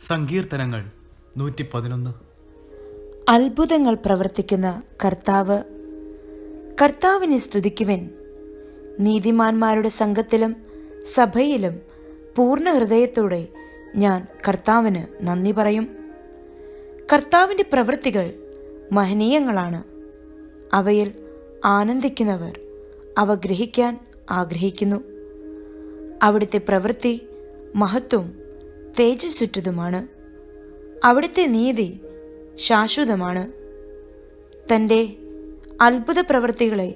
സങ്കീർത്തനങ്ങൾ നൂറ്റി പതിനൊന്ന് അത്ഭുതങ്ങൾ പ്രവർത്തിക്കുന്ന കർത്താവ്. കർത്താവിനെ സ്തുതിക്കുവിൻ. നീതിമാന്മാരുടെ സംഘത്തിലും സഭയിലും പൂർണ ഹൃദയത്തോടെ ഞാൻ കർത്താവിന് നന്ദി പറയും. കർത്താവിന്റെ പ്രവൃത്തികൾ മഹനീയങ്ങളാണ്. അവയിൽ ആനന്ദിക്കുന്നവർ അവ ഗ്രഹിക്കാൻ ആഗ്രഹിക്കുന്നു. അവിടുത്തെ പ്രവൃത്തി മഹത്വം തേജസ്സുറ്റതുമാണ്. അവിടുത്തെ നീതി ശാശ്വതമാണ്. തന്റെ അത്ഭുത പ്രവൃത്തികളെ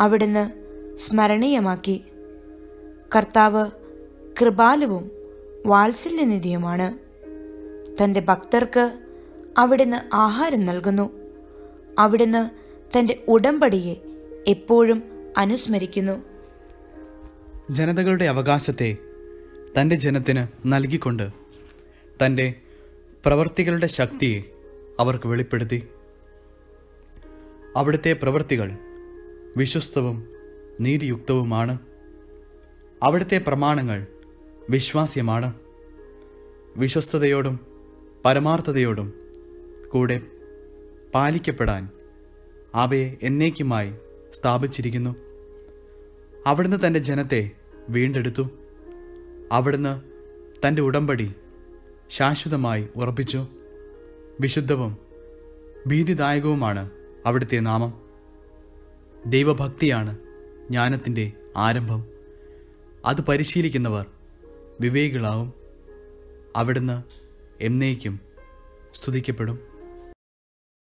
അവിടുന്ന് സ്മരണീയമാക്കി. കർത്താവ് കൃപാലുവും വാത്സല്യനിധിയുമാണ്. തന്റെ ഭക്തർക്ക് അവിടുന്ന് ആഹാരം നൽകുന്നു. അവിടുന്ന് തന്റെ ഉടമ്പടിയെ എപ്പോഴും അനുസ്മരിക്കുന്നു. ജനതകളുടെ അവകാശത്തെ തന്റെ ജനത്തിന് നൽകിക്കൊണ്ട് തന്റെ പ്രവർത്തികളുടെ ശക്തിയെ അവർക്ക് വെളിപ്പെടുത്തി. അവിടുത്തെ പ്രവൃത്തികൾ വിശ്വസ്തവും നീതിയുക്തവുമാണ്. അവിടുത്തെ പ്രമാണങ്ങൾ വിശ്വാസ്യമാണ്. വിശ്വസ്തയോടും പരമാർത്ഥതയോടും കൂടെ പാലിക്കപ്പെടാൻ അവയെ എന്നേക്കുമായി സ്ഥാപിച്ചിരിക്കുന്നു. അവിടുന്ന് തന്റെ ജനത്തെ വീണ്ടെടുത്തു. അവിടുന്ന് തന്റെ ഉടമ്പടി ശാശ്വതമായി ഉറപ്പിച്ചു. വിശുദ്ധവും ഭീതിദായകവുമാണ് അവിടുത്തെ നാമം. ദൈവഭക്തിയാണ് ജ്ഞാനത്തിന്റെ ആരംഭം. അത് പരിശീലിക്കുന്നവർ വിവേകികളാവും. അവിടുന്ന് എന്നേക്കും സ്തുതിക്കപ്പെടും.